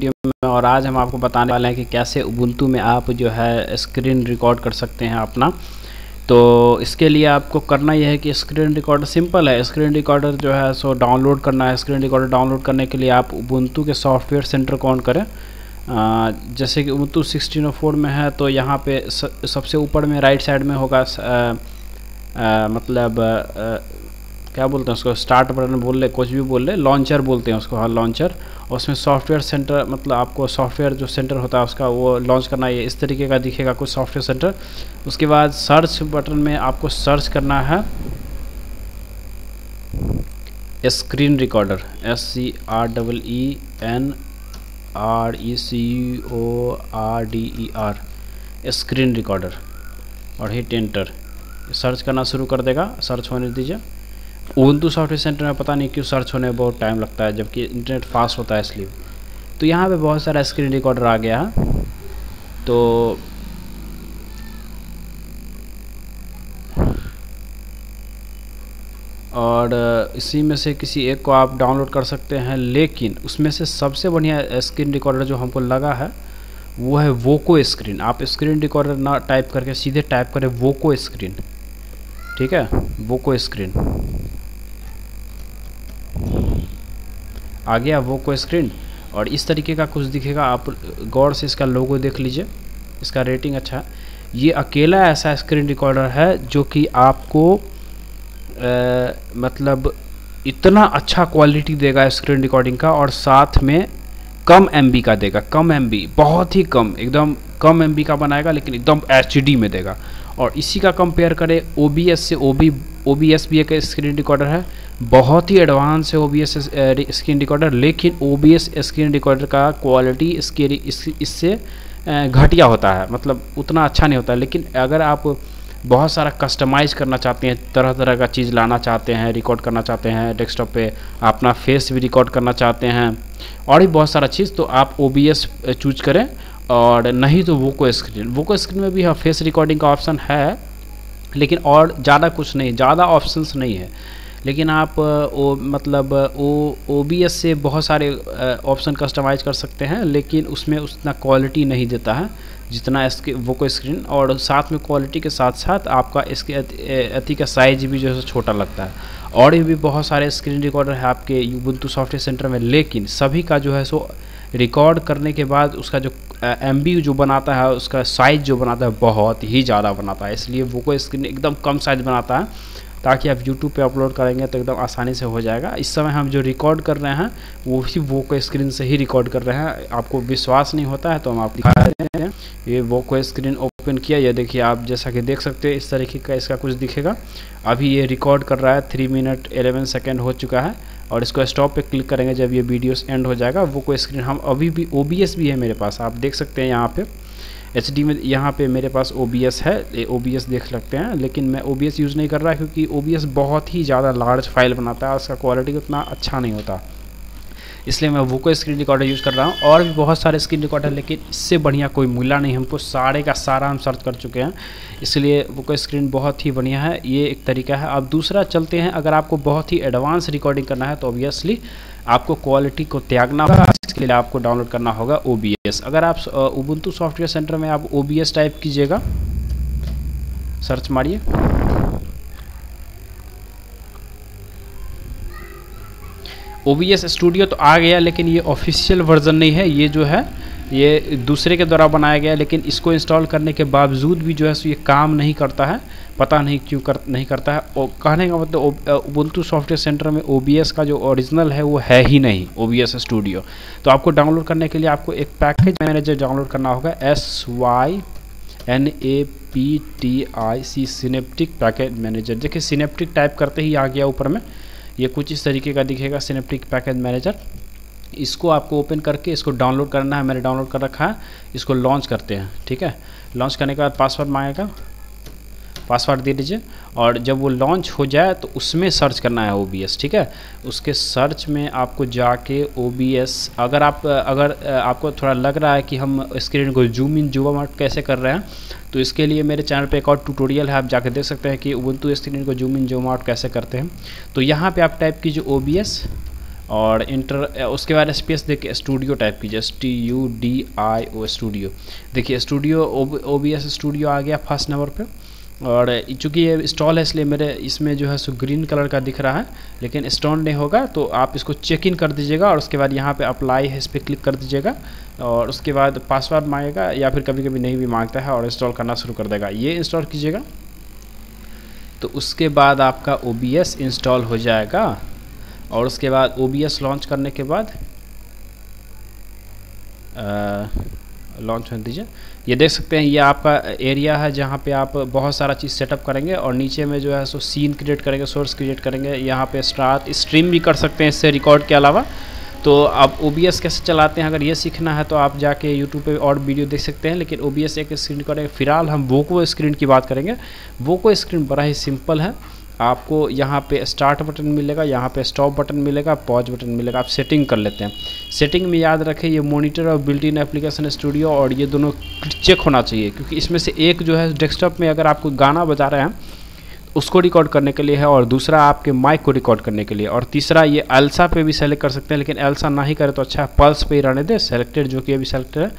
Video में और आज हम आपको बताने वाले हैं कि कैसे उबुंटू में आप जो है स्क्रीन रिकॉर्ड कर सकते हैं अपना। तो इसके लिए आपको करना यह है कि स्क्रीन रिकॉर्डर सिंपल है। स्क्रीन रिकॉर्डर जो है सो डाउनलोड करना है। स्क्रीन रिकॉर्डर डाउनलोड करने के लिए आप उबुंटू के सॉफ्टवेयर सेंटर को ऑन करें जैसे कि उबुंटू 1604 में है तो यहाँ पे सबसे ऊपर में राइट साइड में होगा मतलब क्या बोलते हैं उसको? स्टार्ट बटन बोल ले, कुछ भी बोल ले लॉन्चर बोलते हैं उसको हाँ लॉन्चर उसमें सॉफ्टवेयर सेंटर मतलब आपको सॉफ्टवेयर जो सेंटर होता है उसका वो लॉन्च करना है इस तरीके का दिखेगा कुछ सॉफ्टवेयर सेंटर। उसके बाद सर्च बटन में आपको सर्च करना है। Screen recorder, S C R double E N R E C O R D E R screen recorder. और हिट एंटर, सर्च करना शुरू कर देगा। सर्च होने दीजिए। उबंटू सॉफ्टवेयर सेंटर में पता नहीं क्यों सर्च होने में बहुत टाइम लगता है, जबकि इंटरनेट फास्ट होता है इसलिए। तो यहाँ पे बहुत सारा स्क्रीन रिकॉर्डर आ गया। तो और इसी में से किसी एक को आप डाउनलोड कर सकते हैं, लेकिन उसमें से सबसे बढ़िया स्क्रीन रिकॉर्डर जो हमको लगा है, वो है वोको स्क्रीन आप स्क्रीन रिकॉर्डर ना टाइप करके सीधे टाइप करें वोको स्क्रीन ठीक है? वोको स्क्रीन आ गया वो को स्क्रीन और इस तरीके का कुछ दिखेगा। आप गौर से इसका लोगो देख लीजिए। इसका रेटिंग अच्छा है। ये अकेला ऐसा स्क्रीन रिकॉर्डर है जो कि आपको आ, मतलब इतना अच्छा क्वालिटी देगा स्क्रीन रिकॉर्डिंग का और साथ में कम एमबी का देगा। कम एमबी बहुत ही कम एकदम कम एमबी का बनाएगा लेकिन एकदम एच में देगा। और इसी का कंपेयर करें ओबीएस से ओ बी भी एक स्क्रीन रिकॉर्डर है। बहुत ही एडवांस है O B S screen recorder लेकिन O B S screen recorder का क्वालिटी इसके इससे घटिया होता है। मतलब उतना अच्छा नहीं होता, लेकिन अगर आप बहुत सारा कस्टमाइज़ करना चाहते हैं तरह तरह का चीज़ लाना चाहते हैं रिकॉर्ड करना चाहते हैं डेस्कटॉप पे अपना फेस भी रिकॉर्ड करना चाहते हैं, और भी बहुत सारा चीज़ तो आप ओ बी एस चूज़ करें, और नहीं तो वोको स्क्रीन वोको स्क्रीन में भी हाँ फेस रिकॉर्डिंग का ऑप्शन है, लेकिन और ज़्यादा कुछ नहीं, ज़्यादा ऑप्शंस नहीं है। लेकिन आप ओ मतलब ओ ओ से बहुत सारे ऑप्शन कस्टमाइज़ कर सकते हैं, लेकिन उसमें उतना क्वालिटी नहीं देता है, जितना इसके, वो को स्क्रीन, और साथ में क्वालिटी के साथ साथ आपका इसके अति का साइज़ भी जो है छोटा लगता है। और भी बहुत सारे स्क्रीन रिकॉर्डर है आपके यूबुंटू सॉफ्टवेयर सेंटर में, लेकिन सभी का जो है सो, रिकॉर्ड करने के बाद उसका जो एमबी जो बनाता है, उसका साइज़ जो बनाता है, बहुत ही ज़्यादा बनाता है, इसलिए वो को स्क्रीन एकदम कम साइज़ बनाता है। ताकि आप YouTube पे अपलोड करेंगे तो एकदम आसानी से हो जाएगा। इस समय हम जो रिकॉर्ड कर रहे हैं, वो भी वो को स्क्रीन से ही रिकॉर्ड कर रहे हैं। आपको विश्वास नहीं होता है तो हम आप दिखा रहे हैं। ये वो को स्क्रीन ओपन किया। ये देखिए आप जैसा कि देख सकते हैं, इस तरीके का इसका कुछ दिखेगा। अभी ये रिकॉर्ड कर रहा है थ्री मिनट एलेवन सेकेंड हो चुका है और इसको स्टॉप पे क्लिक करेंगे जब ये वीडियोस एंड हो जाएगा। वो को स्क्रीन हम अभी भी OBS भी है मेरे पास। आप देख सकते हैं यहाँ पे। एच डी में यहाँ पे मेरे पास ओ बी एस है ओ बी एस देख सकते हैं, लेकिन मैं ओ बी एस यूज़ नहीं कर रहा क्योंकि ओ बी एस बहुत ही ज़्यादा लार्ज फ़ाइल बनाता है उसका क्वालिटी उतना अच्छा नहीं होता। इसलिए मैं वो को स्क्रीन रिकॉर्डर यूज़ कर रहा हूँ, और भी बहुत सारे स्क्रीन रिकॉर्डर लेकिन इससे बढ़िया कोई मिला नहीं, हमको सारे का सारा हम सर्च कर चुके हैं। इसलिए वो को स्क्रीन बहुत ही बढ़िया है, ये एक तरीका है। अब दूसरा चलते हैं, अगर आपको बहुत ही एडवांस रिकॉर्डिंग करना है तो ऑब्वियसली आपको क्वालिटी को त्यागना होगा। इसके लिए आपको डाउनलोड करना होगा ओबीएस अगर आप उबंतु सॉफ्टवेयर सेंटर में आप ओबीएस टाइप कीजिएगा, सर्च मारिए। ओबीएस स्टूडियो तो आ गया, लेकिन ये ऑफिशियल वर्जन नहीं है, ये जो है ये दूसरे के द्वारा बनाया गया, लेकिन इसको इंस्टॉल करने के बावजूद भी जो है सो ये काम नहीं करता है। पता नहीं क्यों कर, नहीं करता है। और कहने का मतलब उबंटू सॉफ्टवेयर सेंटर में OBS का जो ओरिजिनल है, वो है ही नहीं OBS स्टूडियो तो आपको डाउनलोड करने के लिए आपको एक पैकेज मैनेजर डाउनलोड करना होगा S Y N A P T I C synaptic package manager देखिए सिनेप्टिक टाइप करते ही आ गया ऊपर में। ये कुछ इस तरीके का दिखेगा सिनेप्टिक पैकेज मैनेजर इसको आपको ओपन करके इसको डाउनलोड करना है, मैंने डाउनलोड कर रखा है, इसको लॉन्च करते हैं, ठीक है? लॉन्च करने के बाद पासवर्ड मांगेगा पासवर्ड दे दीजिए, और जब वो लॉन्च हो जाए तो उसमें सर्च करना है ओबीएस ठीक है? उसके सर्च में आपको जाके ओबीएस अगर आप, अगर आपको थोड़ा लग रहा है कि हम स्क्रीन को जूम इन जूम आउट कैसे कर रहे हैं तो इसके लिए मेरे चैनल पे एक और ट्यूटोरियल है, आप जाके देख सकते हैं कि उबंटू स्क्रीन को जूम इन जूम आउट कैसे करते हैं। तो यहाँ पे आप टाइप कीजिए ओबीएस और इंटर उसके बाद स्पेस देखिए स्टूडियो टाइप कीजिए S T U D I O studio देखिए studio O B S studio आ गया फ़र्स्ट नंबर पे। और चूँकि ये इंस्टॉल है, इसलिए मेरे, इसमें जो है सो ग्रीन कलर का दिख रहा है, लेकिन इंस्टॉल नहीं होगा तो आप इसको चेक इन कर दीजिएगा और उसके बाद यहाँ पे अप्लाई है, इस पर क्लिक कर दीजिएगा और उसके बाद पासवर्ड मांगेगा या फिर कभी कभी नहीं भी माँगता है और इंस्टॉल करना शुरू कर देगा। ये इंस्टॉल कीजिएगा। तो उसके बाद आपका ओबीएस इंस्टॉल हो जाएगा। और उसके बाद OBS लॉन्च करने के बाद लॉन्च होने दीजिए। ये देख सकते हैं, ये आपका एरिया है जहाँ पे आप बहुत सारा चीज़ सेटअप करेंगे और नीचे में जो है सो सीन क्रिएट करेंगे सोर्स क्रिएट करेंगे। यहाँ पे स्टार्ट स्ट्रीम भी कर सकते हैं इससे रिकॉर्ड के अलावा। तो आप OBS कैसे चलाते हैं, अगर ये सीखना है तो आप जाके यूट्यूब पे और वीडियो देख सकते हैं। लेकिन OBS एक स्क्रीन करेंगे, फ़िलहाल हम वोको स्क्रीन की बात करेंगे। वोको स्क्रीन बड़ा ही सिंपल है। आपको यहाँ पे स्टार्ट बटन मिलेगा, यहाँ पे स्टॉप बटन मिलेगा पॉज बटन मिलेगा, आप सेटिंग कर लेते हैं। सेटिंग में याद रखें, ये मॉनिटर और बिल्ट इन एप्लीकेशन स्टूडियो और ये दोनों चेक होना चाहिए, क्योंकि इसमें से एक जो है डेस्कटॉप में अगर आप कोई गाना बजा रहे हैं, उसको रिकॉर्ड करने के लिए है और दूसरा आपके माइक को रिकॉर्ड करने के लिए। और तीसरा, ये एल्सा पे भी सेलेक्ट कर सकते हैं, लेकिन एल्सा ना ही करे तो अच्छा पल्स पे ही रहने दे। सेलेक्टेड जो कि अभी सेलेक्टेड है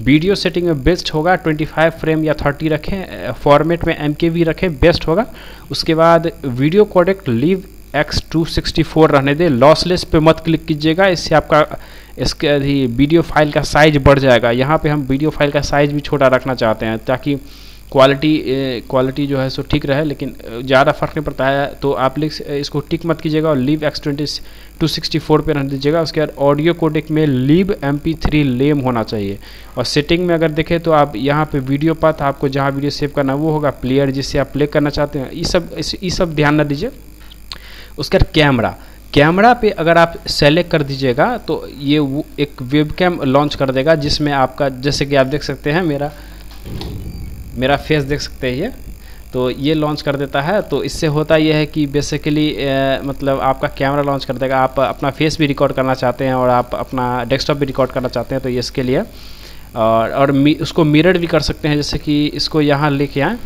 वीडियो सेटिंग में बेस्ट होगा 25 फ्रेम या 30 रखें फॉर्मेट में एम रखें, बेस्ट होगा। उसके बाद video codec lib x two sixty four रहने दें। लॉसलेस पे मत क्लिक कीजिएगा, इससे आपका, इसके वीडियो फ़ाइल का साइज़ बढ़ जाएगा। यहाँ पे हम वीडियो फ़ाइल का साइज़ भी छोटा रखना चाहते हैं ताकि क्वालिटी क्वालिटी जो है सो ठीक रहे, लेकिन ज़्यादा फ़र्क नहीं पड़ता है। तो आप लिख इसको टिक मत कीजिएगा और lib x twenty two sixty four पर रख दीजिएगा। उसके बाद ऑडियो कोडेक में lib M P three lame होना चाहिए। और सेटिंग में अगर देखें तो आप यहाँ पे वीडियो पाथ, आपको जहाँ वीडियो सेव करना वो होगा प्लेयर जिससे आप प्ले करना चाहते हैं। ये सब ये सब ध्यान न दीजिए। उसके बाद कैमरा। कैमरा पे अगर आप सेलेक्ट कर दीजिएगा तो ये एक वेब कैम लॉन्च कर देगा, जिसमें आपका, जैसे कि आप देख सकते हैं मेरा मेरा फेस देख सकते हैं ये। तो ये लॉन्च कर देता है। तो इससे होता ये है कि बेसिकली मतलब आपका कैमरा लॉन्च कर देगा। आप अपना फेस भी रिकॉर्ड करना चाहते हैं और आप अपना डेस्कटॉप भी रिकॉर्ड करना चाहते हैं तो ये इसके लिए। और और मी, उसको मिरर भी कर सकते हैं जैसे कि इसको यहाँ लेके आए।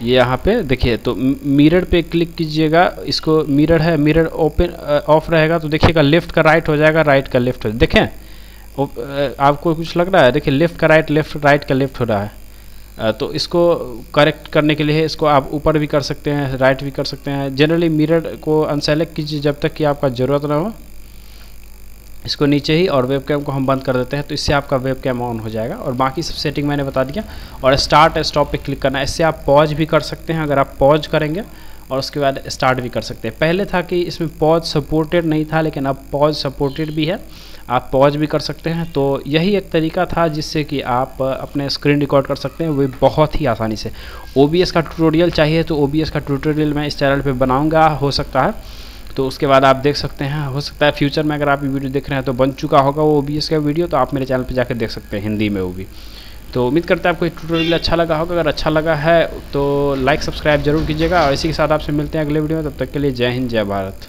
ये यहाँ पे देखिए तो मिरर पे क्लिक कीजिएगा। इसको मिरर है मिरर ओपन ऑफ़ रहेगा तो देखिएगा लेफ़्ट का राइट हो जाएगा राइट का लेफ़्ट हो देखें आपको कुछ लग रहा है? देखिए लेफ़्ट का राइट लेफ़्ट राइट का लेफ़्ट हो रहा है। तो इसको करेक्ट करने के लिए इसको आप ऊपर भी कर सकते हैं राइट भी कर सकते हैं। जनरली मिरर को अनसेलेक्ट कीजिए जब तक कि आपका ज़रूरत ना हो। इसको नीचे ही और वेब कैम को हम बंद कर देते हैं तो इससे आपका वेब कैम ऑन हो जाएगा। और बाकी सब सेटिंग मैंने बता दिया। और स्टार्ट स्टॉप पे क्लिक करना है। इससे आप पॉज भी कर सकते हैं अगर आप पॉज करेंगे। और उसके बाद स्टार्ट भी कर सकते हैं। पहले था कि इसमें पॉज सपोर्टेड नहीं था, लेकिन अब पॉज सपोर्टेड भी है। आप पॉज भी कर सकते हैं। तो यही एक तरीका था जिससे कि आप अपने स्क्रीन रिकॉर्ड कर सकते हैं। वे बहुत ही आसानी से। ओबीएस का ट्यूटोरियल चाहिए तो ओबीएस का ट्यूटोरियल मैं इस चैनल पर बनाऊँगा। हो सकता है। तो उसके बाद आप देख सकते हैं। हो सकता है फ्यूचर में अगर आप ये वीडियो देख रहे हैं तो बन चुका होगा वो ओ का वीडियो तो आप मेरे चैनल पर जाकर देख सकते हैं हिंदी में वो भी। तो उम्मीद करते हैं आपको ये ट्यूटोरियल अच्छा लगा होगा। अगर अच्छा लगा है तो लाइक सब्सक्राइब ज़रूर कीजिएगा। और इसी के साथ आपसे मिलते हैं अगले वीडियो में। तब तक के लिए जय हिंद, जय भारत।